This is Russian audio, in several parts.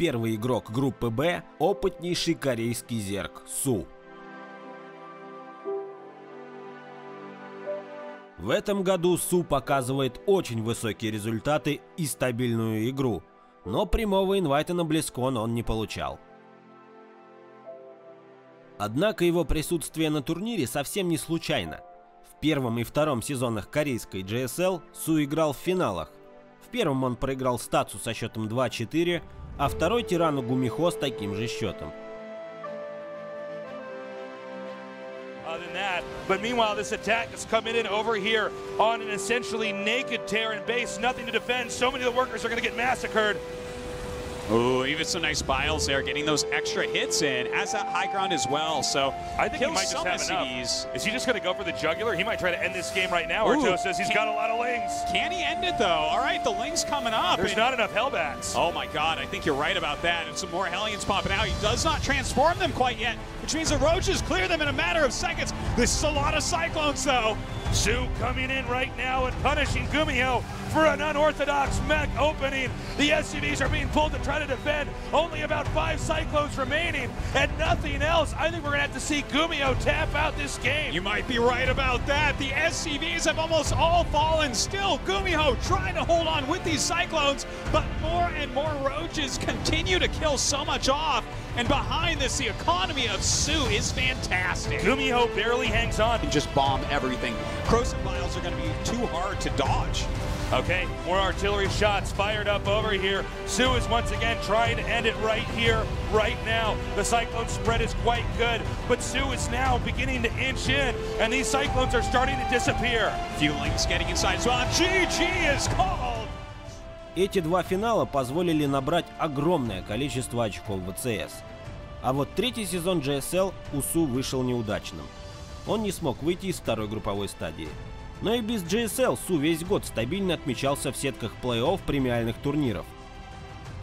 первый игрок группы «Б» – опытнейший корейский зерк Су. В этом году Су показывает очень высокие результаты и стабильную игру, но прямого инвайта на Близкон он не получал. Однако его присутствие на турнире совсем не случайно. В первом и втором сезонах корейской GSL Су играл в финалах. Первом он проиграл статсу со счетом 2-4, а второй тирану Гумихо с таким же счетом. But meanwhile, this attack is coming in over here on an essentially naked Terran base. Nothing to defend. So many of the workers are going to get massacred. Ooh, even some nice biles there, getting those extra hits in, as that high ground as well. So I think he might just have enough. Is he just going to go for the jugular? He might try to end this game right now. Arto says he's got a lot of lings. Can he end it though? All right, the lings coming up. There's not enough Hellbats. Oh my God, I think you're right about that. And some more Hellions popping out. He does not transform them quite yet, which means the Roaches clear them in a matter of seconds. This is a lot of Cyclones though. Sue coming in right now and punishing Gumio for an unorthodox mech opening. The SUVs are being pulled to try to defend. Only about five Cyclones remaining and nothing else. I think we're going to have to see Gumio tap out this game. You might be right about that. The SCVs have almost all fallen. Still, Gumio trying to hold on with these Cyclones, but more and more Roaches continue to kill so much off. And behind this, the economy of Sue is fantastic. Gumio barely hangs on. And just bomb everything. Croson Vials are going to be too hard to dodge. Okay, more artillery shots fired up over here. Sue is once again trying to end it right here, right now. The Cyclone spread is quite good, but Sue is now beginning to inch in, and these Cyclones are starting to disappear. Fueling's getting inside as well. GG is called. Эти два финала позволили набрать огромное количество очков в ВЦС. А вот третий сезон GSL у Су вышел неудачным. Он не смог выйти из второй групповой стадии. Но и без GSL Су весь год стабильно отмечался в сетках плей-офф премиальных турниров.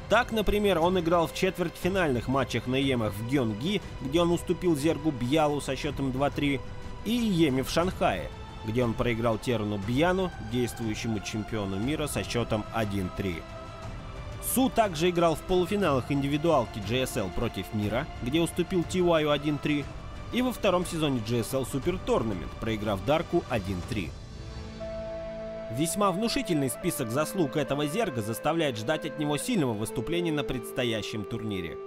Так, например, он играл в четвертьфинальных матчах на Емах в Геонги, где он уступил Зергу Бьялу со счетом 2-3, и Еме в Шанхае, где он проиграл Терну Бьяну, действующему чемпиону мира, со счетом 1-3. Су также играл в полуфиналах индивидуалки GSL против Мира, где уступил TY 1-3, и во втором сезоне GSL Super Tournament, проиграв Дарку 1-3. Весьма внушительный список заслуг этого зерга заставляет ждать от него сильного выступления на предстоящем турнире.